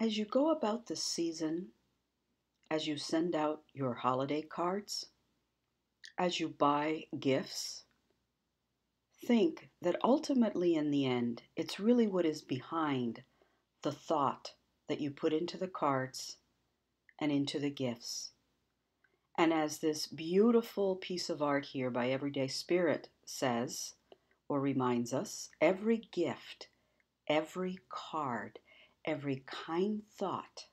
As you go about this season, as you send out your holiday cards, as you buy gifts, think that ultimately in the end, it's really what is behind the thought that you put into the cards and into the gifts. And as this beautiful piece of art here by Everyday Spirit says, or reminds us, every gift, every card, every kind thought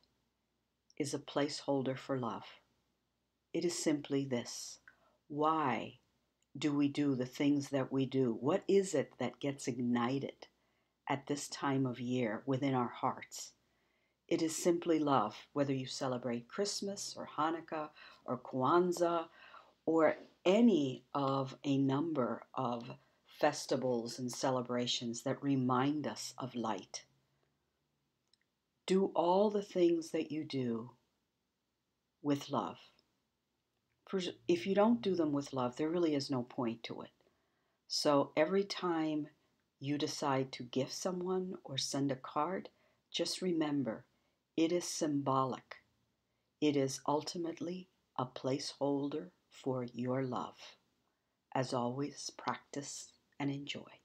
is a placeholder for love. It is simply this why do we do the things that we do? What is it that gets ignited at this time of year within our hearts? It is simply love, whether you celebrate Christmas or Hanukkah or Kwanzaa or any of a number of festivals and celebrations that remind us of light. Do all the things that you do with love. For if you don't do them with love, there really is no point to it. So every time you decide to gift someone or send a card, just remember it is symbolic. It is ultimately a placeholder for your love. As always, practice and enjoy.